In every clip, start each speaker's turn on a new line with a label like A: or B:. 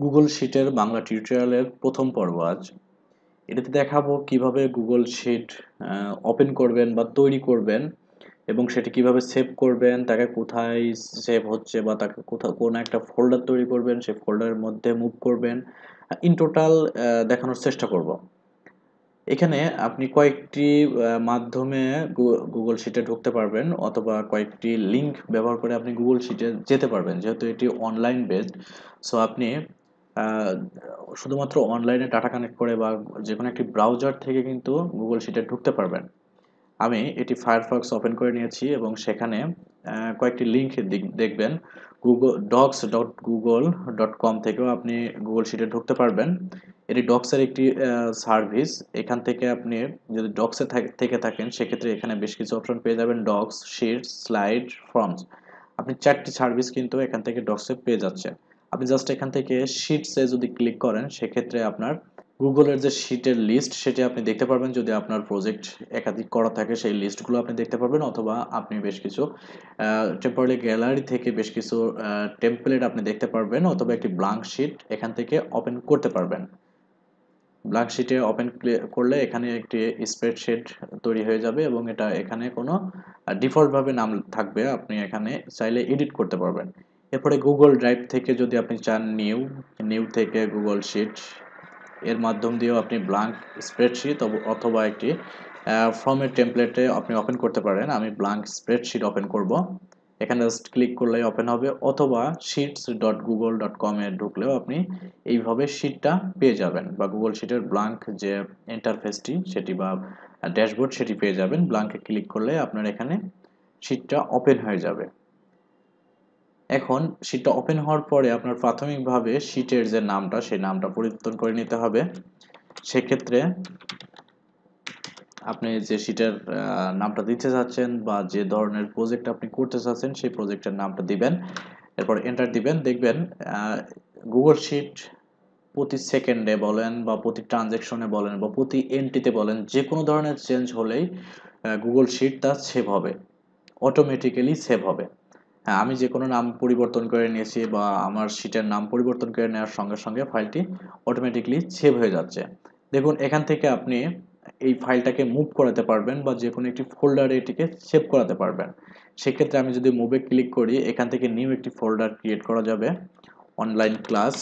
A: Google শিটের বাংলা টিউটোরিয়ালের প্রথম পর্ব আজ। এটাতে দেখাবো কীভাবে গুগল শিট ওপেন করবেন বা তৈরি করবেন এবং সেটি কীভাবে সেভ করবেন, তাকে কোথায় সেভ হচ্ছে বা তাকে কোথাও কোন একটা ফোল্ডার তৈরি করবেন, সেই ফোল্ডারের মধ্যে মুভ করবেন। ইন টোটাল দেখানোর চেষ্টা করব। এখানে আপনি কয়েকটি মাধ্যমে গুগল শিটে ঢুকতে পারবেন অথবা কয়েকটি লিঙ্ক ব্যবহার করে আপনি গুগল শিটে যেতে পারবেন, যেহেতু এটি অনলাইন বেসড সো আপনি শুধুমাত্র অনলাইনে ডাটা কানেক্ট করে বা যে কোনো একটি ব্রাউজার থেকে কিন্তু গুগল শিটে ঢুকতে পারবেন। আমি এটি ফায়ারফক্স ওপেন করে নিয়েছি এবং সেখানে কয়েকটি লিঙ্ক দেখবেন। Google Docs dot Google dot com থেকেও আপনি গুগল শিটে ঢুকতে পারবেন। এটি ডক্সের একটি সার্ভিস এখান থেকে আপনি যদি ডক্সে থেকে থাকেন, সেক্ষেত্রে এখানে বেশ কিছু অপশন পেয়ে যাবেন। ডক্স শিটস স্লাইড ফর্মস আপনি চারটি সার্ভিস কিন্তু এখান থেকে ডক্সে পেয়ে যাচ্ছেন। আপনি জাস্ট এখান থেকে শিটসে যদি ক্লিক করেন, সেক্ষেত্রে আপনার গুগলের যে শিটের লিস্ট সেটি আপনি দেখতে পারবেন। যদি আপনার প্রজেক্ট একাধিক করা থাকে, সেই লিস্টগুলো আপনি দেখতে পারবেন। অথবা আপনি বেশ কিছু টেম্পোরারি গ্যালারি থেকে বেশ কিছু টেম্পলেট আপনি দেখতে পারবেন। অথবা একটি ব্লাঙ্ক শিট এখান থেকে ওপেন করতে পারবেন। ব্লাঙ্ক শিটে ওপেন করলে এখানে একটি স্প্রেডশিট তৈরি হয়ে যাবে এবং এটা এখানে কোনো ডিফল্টভাবে নাম থাকবে। আপনি এখানে চাইলে এডিট করতে পারবেন। এরপরে গুগল ড্রাইভ থেকে যদি আপনি চান নিউ নিউ থেকে গুগল শিট এর মাধ্যম দিয়েও আপনি ব্লাঙ্ক স্প্রেডশিট অথবা একটি ফর্মের টেমপ্লেটে আপনি ওপেন করতে পারেন। আমি ব্লাঙ্ক স্প্রেডশিট ওপেন করব। এখানে জাস্ট ক্লিক করলেই ওপেন হবে, অথবা শিটস ডট গুগল ডট কমে ঢুকলেও আপনি এইভাবে শিটটা পেয়ে যাবেন বা গুগল শিটের ব্লাঙ্ক যে ইন্টারফেসটি সেটি বা ড্যাশবোর্ড সেটি পেয়ে যাবেন। ব্লাঙ্কে ক্লিক করলে আপনার এখানে শিটটা ওপেন হয়ে যাবে। এখন শিটটা ওপেন হওয়ার পরে আপনার প্রাথমিকভাবে শিটের যে নামটা, সেই নামটা পরিবর্তন করে নিতে হবে। সেক্ষেত্রে আপনি যে শিটের নামটা দিতে চাচ্ছেন বা যে ধরনের প্রজেক্ট আপনি করতে চাচ্ছেন, সেই প্রজেক্টের নামটা দিবেন। এরপর এন্টার দিবেন। দেখবেন গুগল শিট প্রতি সেকেন্ডে বলেন বা প্রতি ট্রানজ্যাকশনে বলেন বা প্রতি এন্ট্রিতে বলেন, যে কোনো ধরনের চেঞ্জ হলেই গুগল শিট তা সেভ হবে। অটোমেটিক্যালি সেভ হবে। হ্যাঁ আমি যে কোনো নাম পরিবর্তন করে নিয়েছি বা আমার শিটের নাম পরিবর্তন করে নেওয়ার সঙ্গে সঙ্গে ফাইলটি অটোমেটিকলি সেভ হয়ে যাচ্ছে। দেখুন, এখান থেকে আপনি এই ফাইলটাকে মুভ করাতে পারবেন বা যে কোনো একটি ফোল্ডারে এটিকে সেভ করাতে পারবেন। সেক্ষেত্রে আমি যদি মুভে ক্লিক করি, এখান থেকে নিউ একটি ফোল্ডার ক্রিয়েট করা যাবে। অনলাইন ক্লাস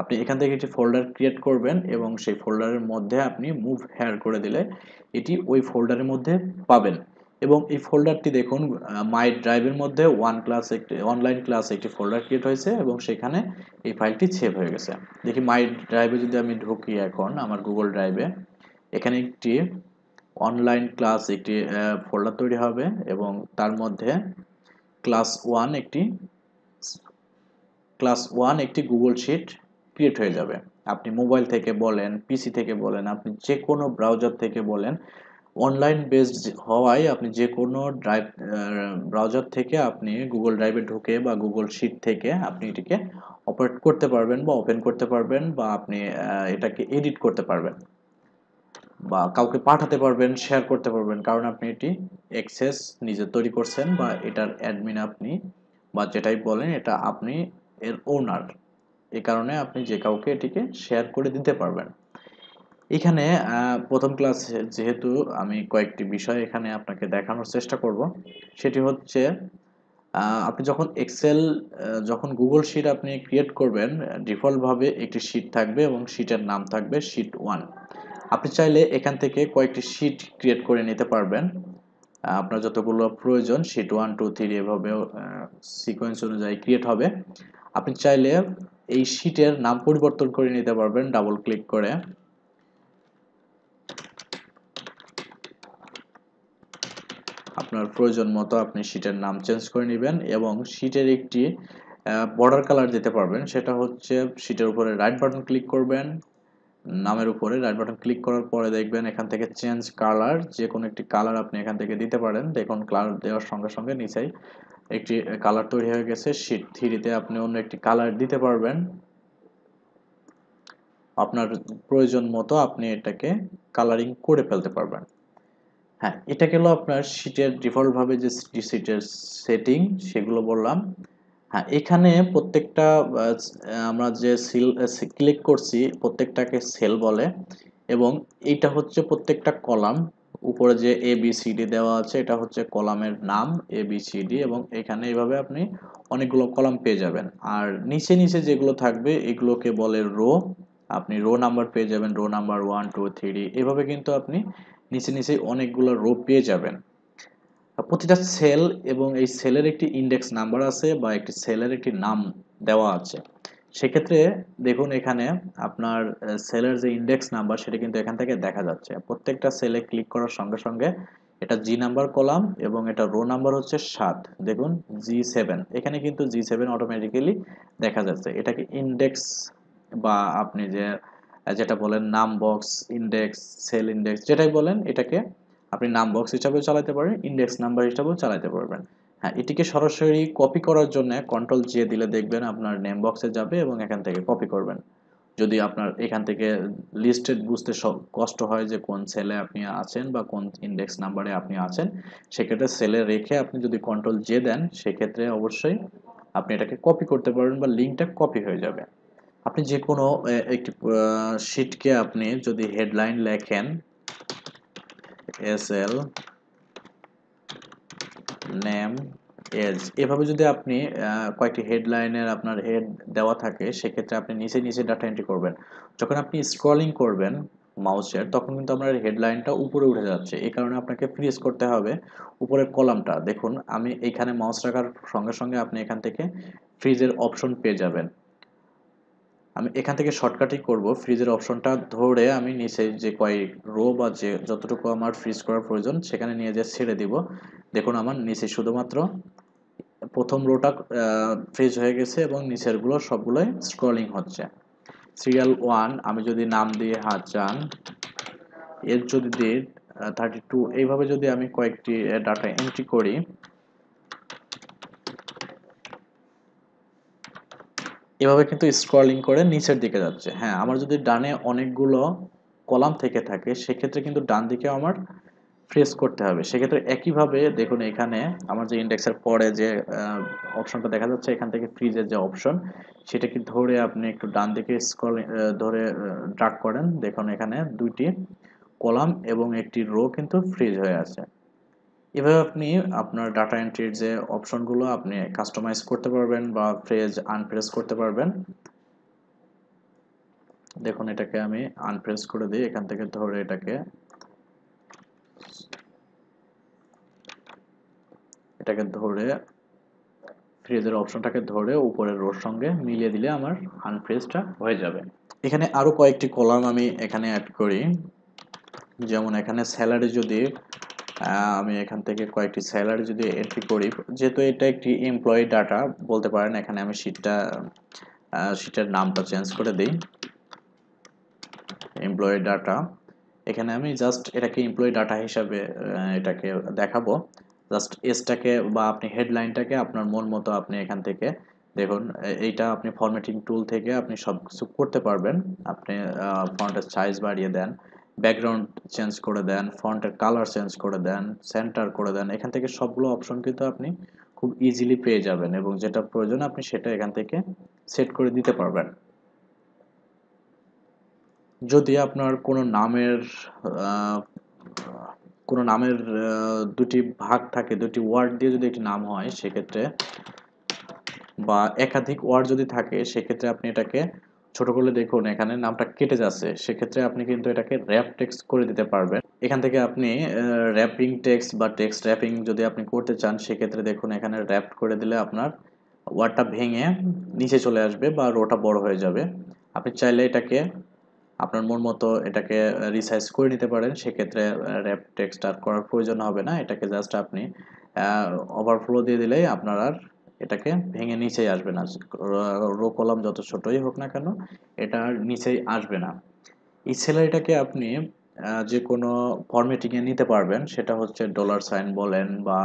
A: আপনি এখান থেকে একটি ফোল্ডার ক্রিয়েট করবেন এবং সেই ফোল্ডারের মধ্যে আপনি মুভ হেয়ার করে দিলে এটি ওই ফোল্ডারের মধ্যে পাবেন। এবং এই ফোল্ডারটি দেখুন মাই ড্রাইভের মধ্যে ওয়ান ক্লাস একটি অনলাইন ক্লাস একটি ফোল্ডার ক্রিয়েট হয়েছে এবং সেখানে এই ফাইলটি সেভ হয়ে গেছে। দেখি মাই ড্রাইভে যদি আমি ঢুকি এখন, আমার গুগল ড্রাইভে এখানে একটি অনলাইন ক্লাস একটি ফোল্ডার তৈরি হবে এবং তার মধ্যে ক্লাস ওয়ান একটি ক্লাস ওয়ান একটি গুগল শিট ক্রিয়েট হয়ে যাবে। আপনি মোবাইল থেকে বলেন পিসি থেকে বলেন, আপনি যে কোনো ব্রাউজার থেকে বলেন অনলাইন বেসড হওয়ায় আপনি যে কোনো ড্রাইভ ব্রাউজার থেকে আপনি গুগল ড্রাইভে ঢুকে বা গুগল শিট থেকে আপনি এটিকে অপারেট করতে পারবেন বা ওপেন করতে পারবেন বা আপনি এটাকে এডিট করতে পারবেন বা কাউকে পাঠাতে পারবেন শেয়ার করতে পারবেন। কারণ আপনি এটি অ্যাক্সেস নিজে তৈরি করছেন বা এটার অ্যাডমিন আপনি বা যেটাই বলেন এটা আপনি এর ওনার এই কারণে আপনি যে কাউকে এটিকে শেয়ার করে দিতে পারবেন। এখানে প্রথম ক্লাস যেহেতু আমি কয়েকটি বিষয় এখানে আপনাকে দেখানোর চেষ্টা করব, সেটি হচ্ছে আপনি যখন এক্সেল যখন গুগল শিট আপনি ক্রিয়েট করবেন ডিফল্টভাবে একটি শিট থাকবে এবং শিটের নাম থাকবে শিট ওয়ান আপনি চাইলে এখান থেকে কয়েকটি শিট ক্রিয়েট করে নিতে পারবেন। আপনার যতগুলো প্রয়োজন শিট ওয়ান টু থ্রি এভাবেও সিকোয়েন্স অনুযায়ী ক্রিয়েট হবে। আপনি চাইলে এই শিটের নাম পরিবর্তন করে নিতে পারবেন ডাবল ক্লিক করে। আপনার প্রয়োজন মতো আপনি শিটের নাম চেঞ্জ করে নেবেন এবং শিটের একটি বর্ডার কালার দিতে পারবেন। সেটা হচ্ছে শিটের উপরে রাইট বাটন ক্লিক করবেন। নামের উপরে রাইট বাটন ক্লিক করার পরে দেখবেন এখান থেকে চেঞ্জ কালার যে কোনো একটি কালার আপনি এখান থেকে দিতে পারেন। দেখুন কালার দেওয়ার সঙ্গে সঙ্গে নিচেই একটি কালার তৈরি হয়ে গেছে। শিট থ্রিতে আপনি অন্য একটি কালার দিতে পারবেন। আপনার প্রয়োজন মতো আপনি এটাকে কালারিং করে ফেলতে পারবেন। হ্যাঁ এটা গেল আপনার শিটের ডিফল্টভাবে যে সিটের সেটিং সেগুলো বললাম। হ্যাঁ এখানে প্রত্যেকটা আমরা যে সিল ক্লিক করছি প্রত্যেকটাকে সেল বলে এবং এইটা হচ্ছে প্রত্যেকটা কলাম। উপরে যে এ বি সি ডি দেওয়া আছে এটা হচ্ছে কলামের নাম এ বি সি ডি এবং এখানে এইভাবে আপনি অনেকগুলো কলাম পেয়ে যাবেন। আর নিচে নিচে যেগুলো থাকবে এগুলোকে বলে রো আপনি রো নাম্বার পেয়ে যাবেন row number one two three এভাবে কিন্তু আপনি নিচে নিচে অনেকগুলো রো পেয়ে যাবেন। প্রতিটা সেল এবং এই সেলের একটি ইন্ডেক্স নাম্বার আছে বা একটি সেলের একটি নাম দেওয়া আছে। সেক্ষেত্রে দেখুন এখানে আপনার সেলের যে ইন্ডেক্স নাম্বার সেটা কিন্তু এখান থেকে দেখা যাচ্ছে। প্রত্যেকটা সেলে ক্লিক করার সঙ্গে সঙ্গে এটা জি নাম্বার কলাম এবং এটা রো নাম্বার হচ্ছে সাত। দেখুন জি সেভেন এখানে কিন্তু জি সেভেন অটোমেটিক্যালি দেখা যাচ্ছে। এটাকে ইন্ডেক্স বা আপনি যে যেটা বলেন নাম বক্স ইন্ডেক্স সেল ইন্ডেক্স যেটাই বলেন এটাকে আপনি নাম বক্স হিসাবেও চালাতে পারেন ইন্ডেক্স নাম্বার হিসাবেও চালাতে পারবেন। হ্যাঁ এটিকে সরাসরি কপি করার জন্য কন্ট্রোল জে দিলে দেখবেন আপনার নেম বক্সে যাবে এবং এখান থেকে কপি করবেন। যদি আপনার এখান থেকে লিস্টেড বুঝতে কষ্ট হয় যে কোন সেলে আপনি আছেন বা কোন ইন্ডেক্স নাম্বারে আপনি আছেন, সেক্ষেত্রে সেলে রেখে আপনি যদি কন্ট্রোল জে দেন, সেক্ষেত্রে অবশ্যই আপনি এটাকে কপি করতে পারবেন বা লিঙ্কটা কপি হয়ে যাবে। আপনি যে কোনো একটি শিটকে আপনি যদি হেডলাইন লেখেন এস এল নেম এজ এভাবে যদি আপনি কয়েকটি হেডলাইনের আপনার হেড দেওয়া থাকে, সেক্ষেত্রে আপনি নিচে নিচে ডাটা এন্ট্রি করবেন। যখন আপনি স্ক্রলিং করবেন মাউসের তখন কিন্তু আপনার হেডলাইনটা উপরে উঠে যাচ্ছে। এই কারণে আপনাকে ফ্রিজ করতে হবে উপরের কলামটা দেখুন, আমি এইখানে মাউস রাখার সঙ্গে সঙ্গে আপনি এখান থেকে ফ্রিজের অপশন পেয়ে যাবেন। আমি এখান থেকে শর্টকাটই করব। ফ্রিজের অপশনটা ধরে আমি নিচে যে কয়েক রো বা যে যতটুকু আমার ফ্রিজ করার প্রয়োজন, সেখানে নিয়ে যে ছেড়ে দিব। দেখুন আমার নিচে শুধুমাত্র প্রথম রোটা ফ্রিজ হয়ে গেছে এবং নিচেরগুলো সবগুলোই স্ক্রলিং হচ্ছে। সিরিয়াল ওয়ান আমি যদি নাম দিয়ে হাত চান, এর যদি দিই থার্টি টু এইভাবে যদি আমি কয়েকটি ডাটা এন্ট্রি করি এভাবে কিন্তু স্ক্রলিং করে নিচের দিকে যাচ্ছে। হ্যাঁ আমার যদি ডানে অনেকগুলো কলাম থেকে থাকে, সেক্ষেত্রে কিন্তু ডান দিকে আমার ফ্রেস করতে হবে। সেক্ষেত্রে একইভাবে দেখুন এখানে আমার যে ইন্ডেক্সের পরে যে অপশনটা দেখা যাচ্ছে, এখান থেকে ফ্রিজের যে অপশন সেটাকে ধরে আপনি একটু ডান দিকে স্ক্রল ধরে ড্রাগ করেন, দেখুন এখানে দুইটি কলাম এবং একটি রো কিন্তু ফ্রিজ হয়ে আছে। এভাবে আপনি আপনার ডাটা এন্ট্রির যে অপশনগুলো আপনি কাস্টমাইজ করতে পারবেন বা ফ্রেজ আনপ্রেস করতে পারবেন। দেখুন, এটাকে আমি আনপ্রেস করে দিই। এখান থেকে ধরে এটাকে এটাকে ধরে ফ্রিজের অপশনটাকে ধরে উপরের রোর সঙ্গে মিলিয়ে দিলে আমার আনফ্রেজটা হয়ে যাবে। এখানে আরও কয়েকটি কলাম আমি এখানে অ্যাড করি। যেমন এখানে স্যালারি যদি আমি এখান থেকে কয়েকটি স্যালারি যদি এন্ট্রি করি, যেহেতু এটা একটি এমপ্লয়ি ডাটা বলতে পারেন এখানে আমি শিটটা শিটের নামটা চেঞ্জ করে দিই। এমপ্লয়ি ডাটা এখানে আমি জাস্ট এটাকে এমপ্লয়ি ডাটা হিসাবে এটাকে দেখাবো। জাস্ট এসটাকে বা আপনি হেডলাইনটাকে আপনার মন মতো আপনি এখান থেকে দেখুন এইটা আপনি ফরম্যাটিং টুল থেকে আপনি সব কিছু করতে পারবেন। আপনি ফন্টের সাইজ বাড়িয়ে দেন। ব্যাকগ্রাউন্ড চেঞ্জ করে দেন ফন্টের কালার চেঞ্জ করে দেন সেন্টার করে দেন, এখান থেকে সবগুলো অপশন কিন্তু আপনি খুব ইজিলি পেয়ে যাবেন এবং যেটা প্রয়োজন আপনি সেটা এখান থেকে সেট করে দিতে পারবেন। যদি আপনার কোনো নামের কোনো নামের দুটি ভাগ থাকে, দুটি ওয়ার্ড দিয়ে যদি একটি নাম হয়, সেক্ষেত্রে বা একাধিক ওয়ার্ড যদি থাকে, সেক্ষেত্রে আপনি এটাকে ছোট করলে দেখুন, এখানে নামটা কেটে যাচ্ছে। সেক্ষেত্রে আপনি কিন্তু এটাকে র্যাপ টেক্সট করে দিতে পারবেন। এখান থেকে আপনি র্যাপিং টেক্সট বা টেক্সট র্যাপিং যদি আপনি করতে চান, সেক্ষেত্রে দেখুন, এখানে র্যাপ করে দিলে আপনার ওয়ার্ডটা ভেঙে নিচে চলে আসবে বা রোটা বড় হয়ে যাবে। আপনি চাইলে এটাকে, আপনার মন মতো এটাকে রিসাইজ করে নিতে পারেন। সেক্ষেত্রে র্যাপ টেক্সট আর করার প্রয়োজন হবে না। এটাকে জাস্ট আপনি ওভারফ্লো দিয়ে দিলেই আপনার আর এটাকে ভেঙে নিচেই আসবে না। রো কলাম যত ছোটই হোক না কেন, এটা নিচেই আসবে না। এই স্যালারিটাকে আপনি যে কোনো ফরম্যাটিংয়ে নিতে পারবেন, সেটা হচ্ছে ডলার সাইন বলেন বা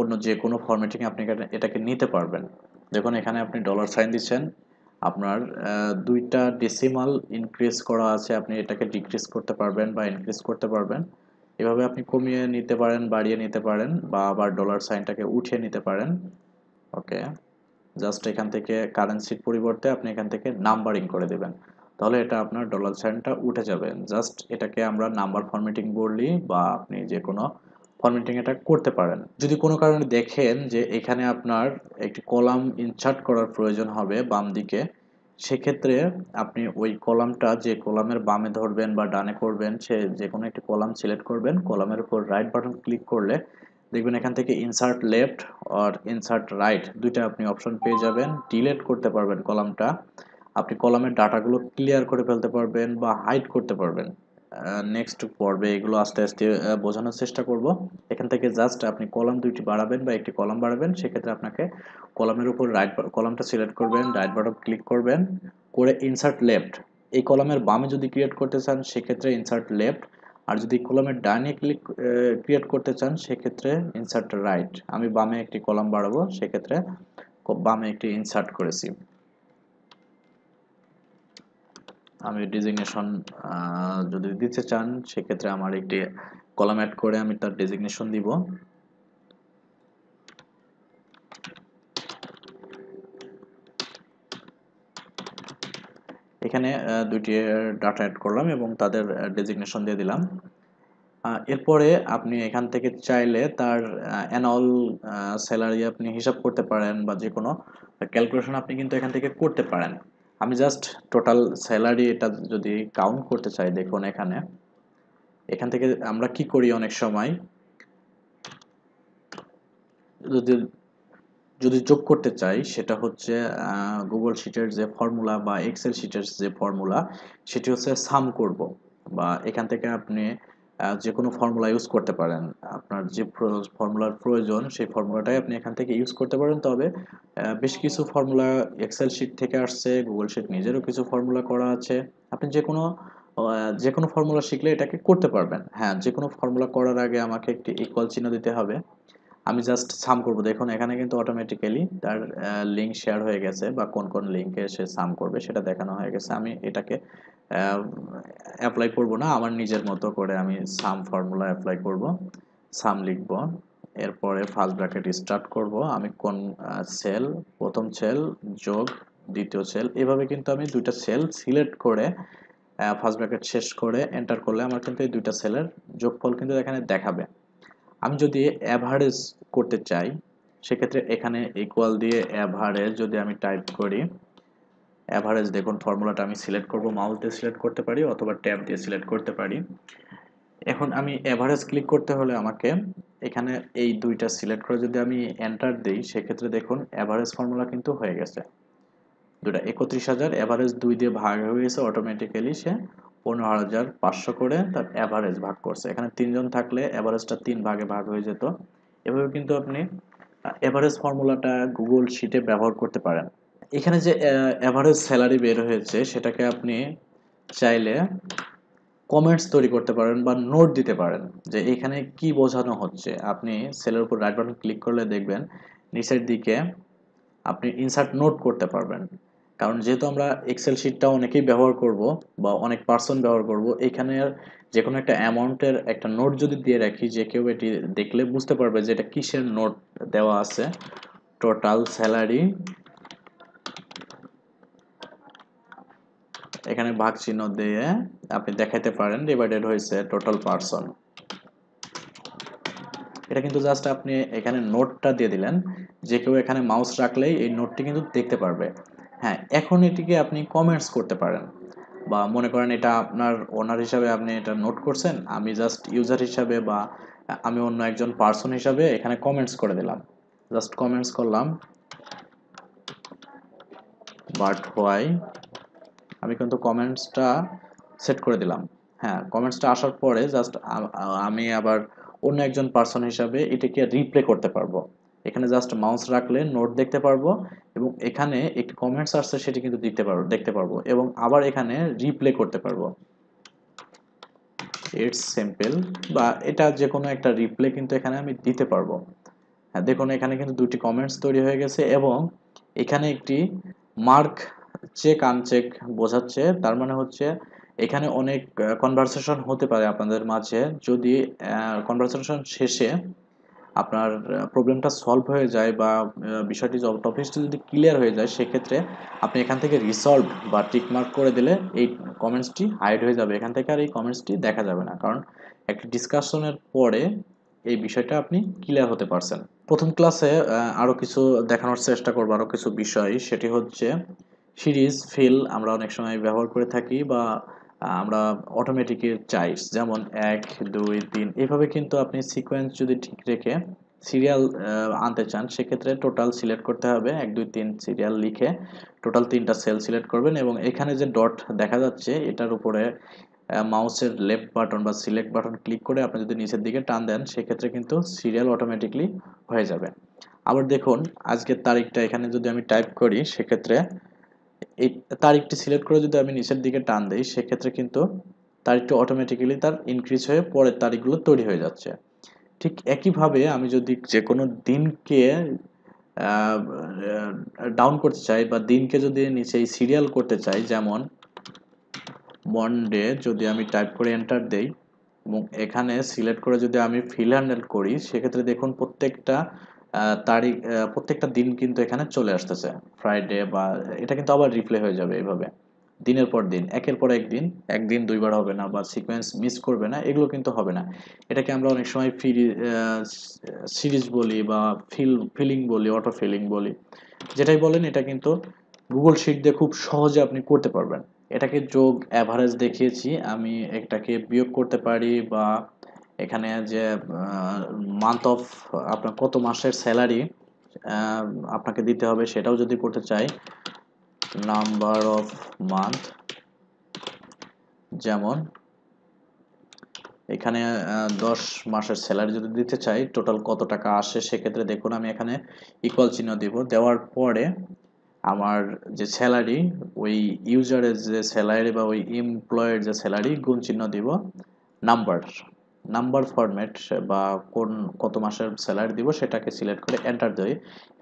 A: অন্য যে কোনো ফরম্যাটিংয়ে আপনি এটাকে নিতে পারবেন। দেখুন, এখানে আপনি ডলার সাইন দিচ্ছেন, আপনার দুইটা ডেসিমাল ইনক্রিজ করা আছে, আপনি এটাকে ডিক্রিজ করতে পারবেন বা ইনক্রিজ করতে পারবেন। এভাবে আপনি কমিয়ে নিতে পারেন, বাড়িয়ে নিতে পারেন বা আবার ডলার সাইনটাকে উঠিয়ে নিতে পারেন। ওকে জাস্ট এখান থেকে কারেন্সির পরিবর্তে আপনি এখান থেকে নাম্বারিং করে দেবেন। তাহলে এটা আপনার ডলার সাইনটা উঠে যাবে। জাস্ট এটাকে আমরা নাম্বার ফরম্যাটিং বললি বা আপনি যে কোনো ফরম্যাটিং এটা করতে পারেন। যদি কোনো কারণে দেখেন যে এখানে আপনার একটি কলাম ইনসার্ট করার প্রয়োজন হবে বাম দিকে, সেক্ষেত্রে আপনি ওই কলামটা যে কলামের বামে ধরবেন বা ডানে করবেন, সে যে কোনো একটি কলাম সিলেক্ট করবেন কলামের উপর রাইট বাটন ক্লিক করলে দেখবেন এখান থেকে ইনসার্ট লেফট আর ইনসার্ট রাইট দুইটা আপনি অপশন পেয়ে যাবেন। ডিলেট করতে পারবেন কলামটা। আপনি কলামের ডাটাগুলো ক্লিয়ার করে ফেলতে পারবেন বা হাইড করতে পারবেন। নেক্সট পর্বে এগুলো আস্তে আস্তে বোঝানোর চেষ্টা করব। এখান থেকে জাস্ট আপনি কলাম দুইটি বাড়াবেন বা একটি কলাম বাড়াবেন, সেক্ষেত্রে আপনাকে কলামের উপর রাইট কলামটা সিলেক্ট করবেন রাইট বাটন ক্লিক করবেন, করে ইনসার্ট লেফট এই কলামের বামে যদি ক্রিয়েট করতে চান, সেক্ষেত্রে ইনসার্ট লেফট আর যদি কলামের ডানে ক্লিক ক্রিয়েট করতে চান, সেক্ষেত্রে ইনসার্ট রাইট আমি বামে একটি কলাম বাড়াবো, সেক্ষেত্রে বামে একটি ইনসার্ট করেছি। আমি ডিজিগনেশন যদি দিতে চান, সেক্ষেত্রে আমার একটি কলাম অ্যাড করে আমি তার ডিজিগনেশন দিব। এখানে দুইটি ডাটা অ্যাড করলাম এবং তাদের ডেজিগনেশন দিয়ে দিলাম। এরপরে আপনি এখান থেকে চাইলে তার অ্যানুয়াল স্যালারি আপনি হিসাব করতে পারেন বা যে কোনো ক্যালকুলেশন আপনি কিন্তু এখান থেকে করতে পারেন। আমি জাস্ট টোটাল স্যালারি এটা যদি কাউন্ট করতে চাই, দেখুন এখানে। এখান থেকে আমরা কি করি অনেক সময়? যদি যদি যোগ করতে চাই, সেটা হচ্ছে গুগল শিটের যে ফর্মুলা বা এক্সেল শিটের যে ফর্মুলা সেটি হচ্ছে সাম করব। বা এখান থেকে আপনি যে কোনো ফর্মুলা ইউজ করতে পারেন। আপনার যে ফর্মুলার প্রয়োজন, সেই ফর্মুলাটাই আপনি এখান থেকে ইউজ করতে পারেন। তবে বেশ কিছু ফর্মুলা এক্সেল শিট থেকে আসছে গুগল শিট নিজেরও কিছু ফর্মুলা করা আছে। আপনি যে কোনো যে কোনো ফর্মুলা শিখলে এটাকে করতে পারবেন। হ্যাঁ যে কোনো ফর্মুলা করার আগে আমাকে একটি ইকুয়াল চিহ্ন দিতে হবে। আমি জাস্ট সাম করব। দেখুন, এখানে কিন্তু অটোমেটিক্যালি তার লিঙ্ক শেয়ার হয়ে গেছে বা কোন কোন লিঙ্কে সে সাম করবে, সেটা দেখানো হয়ে গেছে। আমি এটাকে অ্যাপ্লাই করব না, আমার নিজের মতো করে আমি সাম ফর্মুলা অ্যাপ্লাই করব সাম লিখব। এরপরে ফার্স্ট ব্র্যাকেট স্টার্ট করব। আমি কোন সেল প্রথম সেল যোগ, দ্বিতীয় সেল এভাবে কিন্তু আমি দুইটা সেল সিলেক্ট করে ফার্স্ট ব্র্যাকেট শেষ করে এন্টার করলে আমার কিন্তু এই দুইটা সেলের যোগফল কিন্তু এখানে দেখাবে। আমি যদি অ্যাভারেজ করতে চাই, সেক্ষেত্রে এখানে ইকুয়াল দিয়ে অ্যাভারেজ যদি আমি টাইপ করি অ্যাভারেজ দেখুন ফর্মুলাটা আমি সিলেক্ট করব মাউস দিয়ে সিলেক্ট করতে পারি অথবা ট্যাব দিয়ে সিলেক্ট করতে পারি। এখন আমি অ্যাভারেজ ক্লিক করতে হলে আমাকে এখানে এই দুইটা সিলেক্ট করে যদি আমি এন্টার দিই, সেক্ষেত্রে দেখুন অ্যাভারেজ ফর্মুলা কিন্তু হয়ে গেছে। দুটা একত্রিশ হাজার অ্যাভারেজ দুই দিয়ে ভাগ হয়ে গেছে অটোমেটিক্যালি সে পনেরো হাজার পাঁচশো করে তার অ্যাভারেজ ভাগ করছে। এখানে তিনজন থাকলে অ্যাভারেজটা তিন ভাগে ভাগ হয়ে যেত। এভাবে কিন্তু আপনি অ্যাভারেজ ফর্মুলাটা গুগল শিটে ব্যবহার করতে পারেন। এখানে যে অ্যাভারেজ স্যালারি বের হয়েছে, সেটাকে আপনি চাইলে কমেন্টস তৈরি করতে পারেন বা নোট দিতে পারেন যে এখানে কি বোঝানো হচ্ছে। আপনি সেলের উপর রাইট বাটন ক্লিক করলে দেখবেন, নিচের দিকে আপনি ইনসার্ট নোট করতে পারবেন। কারণ যেহেতু আমরা এক্সেল শিটটা অনেকেই ব্যবহার করব বা অনেক পার্সন ব্যবহার করব, এখানে যে কোনো একটা অ্যামাউন্টের একটা নোট যদি দিয়ে রাখি, যে কেউ এটি দেখলে বুঝতে পারবে যে এটা কিসের নোট দেওয়া আছে। টোটাল স্যালারি এখানে ভাগ চিহ্ন দিয়ে আপনি দেখাইতে পারেন ডিভাইডেড হয়েছে টোটাল পার্সন এটা কিন্তু জাস্ট আপনি এখানে নোটটা দিয়ে দিলেন, যে কেউ এখানে মাউস রাখলেই এই নোটটি কিন্তু দেখতে পারবে। হ্যাঁ এখন এটিকে আপনি কমেন্টস করতে পারেন। বা মনে করেন এটা আপনার ওনার হিসাবে আপনি এটা নোট করছেন, আমি জাস্ট ইউজার হিসাবে বা আমি অন্য একজন পার্সন হিসাবে এখানে কমেন্টস করে দিলাম। জাস্ট কমেন্টস করলাম। বাট হোয়াই আমি কিন্তু কমেন্টসটা সেট করে দিলাম। হ্যাঁ কমেন্টসটা আসার পরে জাস্ট আমি আবার অন্য একজন পার্সন হিসাবে এটাকে রিপ্লে করতে পারব। এখানে জাস্ট মাউস রাখলে নোট দেখতে পারব এবং এখানে একটি কমেন্টস আসছে সেটি কিন্তু দিতে পারব, দেখতে পারব এবং আবার এখানে রিপ্লে করতে পারব। ইটস সিম্পল বা এটা যে কোনো একটা রিপ্লে কিন্তু এখানে আমি দিতে পারব। হ্যাঁ দেখুন, এখানে কিন্তু দুটি কমেন্টস তৈরি হয়ে গেছে এবং এখানে একটি মার্ক চেক আনচেক বোঝাচ্ছে, তার মানে হচ্ছে এখানে অনেক কনভারসেশন হতে পারে আপনাদের মাঝে। যদি কনভারসেশন শেষে আপনার প্রবলেমটা সলভ হয়ে যায় বা বিষয়টি টপিকটি যদি ক্লিয়ার হয়ে যায়, সেক্ষেত্রে আপনি এখান থেকে রিসলভ বা টিকমার্ক করে দিলে এই কমেন্টসটি হাইড হয়ে যাবে। এখান থেকে আর এই কমেন্টসটি দেখা যাবে না। কারণ একটি ডিসকাশনের পরে এই বিষয়টা আপনি ক্লিয়ার হতে পারছেন। প্রথম ক্লাসে আরও কিছু দেখানোর চেষ্টা করব আরও কিছু বিষয়। সেটি হচ্ছে সিরিজ ফিল আমরা অনেক সময় ব্যবহার করে থাকি বা আমরা অটোমেটিকের চাইস যেমন এক, দুই, তিন, এভাবে কিন্তু আপনি সিকোয়েন্স যদি ঠিক রেখে সিরিয়াল আনতে চান, সেক্ষেত্রে টোটাল সিলেক্ট করতে হবে। এক, দুই, তিন সিরিয়াল লিখে টোটাল তিনটা সেল সিলেক্ট করবেন এবং এখানে যে ডট দেখা যাচ্ছে, এটার উপরে মাউসের লেফট বাটন বা সিলেক্ট বাটন ক্লিক করে আপনি যদি নিচের দিকে টান দেন, সেক্ষেত্রে কিন্তু সিরিয়াল অটোমেটিকলি হয়ে যাবে। আবার দেখুন, আজকের তারিখটা এখানে যদি আমি টাইপ করি, সেক্ষেত্রে এই তারিখটি সিলেক্ট করে যদি আমি নিচের দিকে টান দিই, সেক্ষেত্রে কিন্তু তারিখটি অটোমেটিক্যালি তার ইনক্রিজ হয়ে পরের তারিখগুলো তৈরি হয়ে যাচ্ছে। ঠিক একইভাবে আমি যদি যে কোনো দিনকে ডাউন করতে চাই বা দিনকে যদি নিচে সিরিয়াল করতে চাই, যেমন মনডে যদি আমি টাইপ করে এন্টার দেই এবং এখানে সিলেক্ট করে যদি আমি ফিল হ্যান্ডেল করি, সেক্ষেত্রে দেখুন প্রত্যেকটা তারিখ প্রত্যেকটা দিন কিন্তু এখানে চলে আসতেছে। ফ্রাইডে বা, এটা কিন্তু আবার রিপ্লে হয়ে যাবে এইভাবে। দিনের পর দিন, একের পর একদিন একদিন দুইবার হবে না বা সিকোয়েন্স মিস করবে না, এগুলো কিন্তু হবে না। এটাকে আমরা অনেক সময় সিরিজ বলি বা ফিল ফিলিং বলি অটো ফিলিং বলি। যেটাই বলেন, এটা কিন্তু গুগল শিট দিয়ে খুব সহজে আপনি করতে পারবেন। এটাকে যোগ অ্যাভারেজ দেখিয়েছি, আমি এটাকে বিয়োগ করতে পারি বা এখানে যে মান্থ অফ আপনার কত মাসের স্যালারি আপনাকে দিতে হবে সেটাও যদি করতে চাই নাম্বার অফ মান্থ যেমন, এখানে দশ মাসের স্যালারি যদি দিতে চাই টোটাল কত টাকা আসে সেক্ষেত্রে দেখুন আমি এখানে ইকুয়াল চিহ্ন দিব। দেওয়ার পরে আমার যে স্যালারি ওই ইউজারের যে স্যালারি বা ওই এমপ্লয়ের যে স্যালারি গুণ চিহ্ন দিব নাম্বার নাম্বার ফরম্যাট বা কোন, কত মাসের স্যালারি দিব সেটাকে সিলেক্ট করে এন্টার দিই।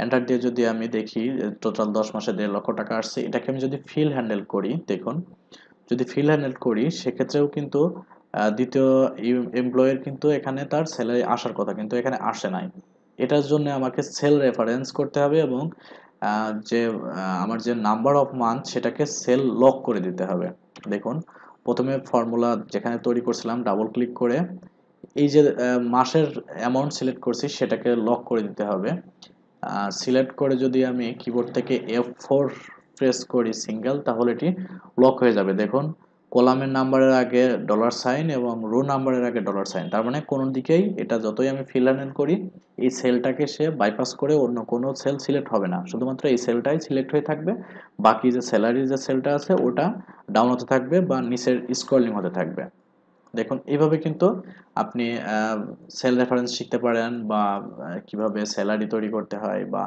A: এন্টার দিয়ে যদি আমি দেখি টোটাল দশ মাসে দেড় লক্ষ টাকা আসছে, এটাকে আমি যদি ফিল হ্যান্ডেল করি, দেখুন, যদি ফিল হ্যান্ডেল করি, সেক্ষেত্রেও কিন্তু দ্বিতীয় এমপ্লয়ের কিন্তু এখানে তার স্যালারি আসার কথা, কিন্তু এখানে আসে নাই। এটার জন্য আমাকে সেল রেফারেন্স করতে হবে এবং যে আমার যে নাম্বার অফ মান্থ সেটাকে সেল লক করে দিতে হবে। দেখুন, প্রথমে ফর্মুলা যেখানে তৈরি করছিলাম ডাবল ক্লিক করে এই যে মাসের অ্যামাউন্ট সিলেক্ট করছি, সেটাকে লক করে দিতে হবে। সিলেক্ট করে যদি আমি কিবোর্ড থেকে এফ ফোর প্রেস করি সিঙ্গেল তাহলে এটি লক হয়ে যাবে। দেখুন, কলামের নাম্বারের আগে ডলার সাইন এবং রো নাম্বারের আগে ডলার সাইন তার মানে কোনো দিকেই এটা যতই আমি ফিল করি, এই সেলটাকে সে বাইপাস করে অন্য কোনো সেল সিলেক্ট হবে না। শুধুমাত্র এই সেলটাই সিলেক্ট হয়ে থাকবে। বাকি যে স্যালারির যে সেলটা আছে, ওটা ডাউন হতে থাকবে বা নিচের স্ক্রলিং হতে থাকবে। দেখুন এইভাবে কিন্তু আপনি সেল রেফারেন্স শিখতে পারেন বা কীভাবে স্যালারি তৈরি করতে হয় বা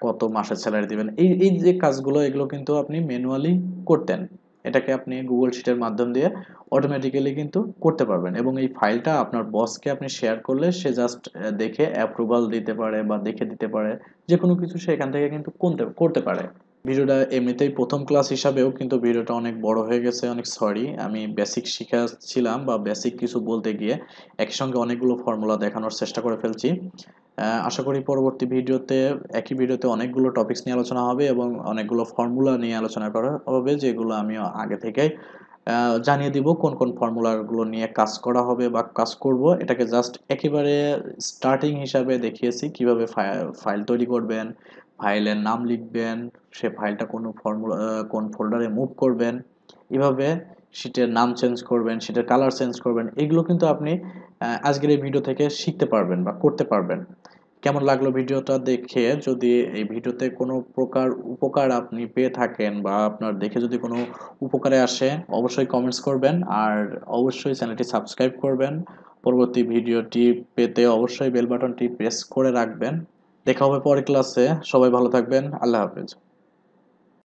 A: কত মাসের স্যালারি দিবেন। এই এই যে কাজগুলো, এগুলো কিন্তু আপনি ম্যানুয়ালি করতেন। এটাকে আপনি গুগল শিটের মাধ্যম দিয়ে অটোমেটিক্যালি কিন্তু করতে পারবেন এবং এই ফাইলটা আপনার বসকে আপনি শেয়ার করলে সে জাস্ট দেখে অ্যাপ্রুভাল দিতে পারে বা দেখে দিতে পারে। যে কোনো কিছু সে এখান থেকে কিন্তু, করতে পারে। ভিডিওটা এমনিতেই প্রথম ক্লাস হিসাবেও কিন্তু ভিডিওটা অনেক বড় হয়ে গেছে, অনেক সরি আমি বেসিক শিখাচ্ছিলাম বা বেসিক কিছু বলতে গিয়ে একসঙ্গে অনেকগুলো ফর্মুলা দেখানোর চেষ্টা করে ফেলছি। আশা করি পরবর্তী ভিডিওতে, একই ভিডিওতে অনেকগুলো টপিক্স নিয়ে আলোচনা হবে এবং অনেকগুলো ফর্মুলা নিয়ে আলোচনা করা হবে, যেগুলো আমি আগে থেকেই জানিয়ে দিব কোন কোন ফর্মুলাগুলো নিয়ে কাজ করা হবে বা কাজ করব। এটাকে জাস্ট একেবারে স্টার্টিং হিসাবে দেখিয়েছি, কীভাবে ফাইল তৈরি করবেন ফাইলের নাম লিখবেন, সে ফাইলটা কোনো ফর্মুলা কোন ফোল্ডারে মুভ করবেন, এভাবে শিটের নাম চেঞ্জ করবেন শিটের কালার চেঞ্জ করবেন, এগুলো কিন্তু আপনি আজকের এই ভিডিও থেকে শিখতে পারবেন বা করতে পারবেন। কেমন লাগল ভিডিওটা দেখে? যদি এই ভিডিওতে কোনো প্রকার উপকার আপনি পেয়ে থাকেন বা আপনার দেখে যদি কোনো উপকারে আসে, অবশ্যই কমেন্টস করবেন আর অবশ্যই চ্যানেলটি সাবস্ক্রাইব করবেন। পরবর্তী ভিডিওটি পেতে অবশ্যই বেল বাটনটি প্রেস করে রাখবেন। দেখা হবে পরের ক্লাসে সবাই ভালো থাকবেন। আল্লাহ হাফিজ।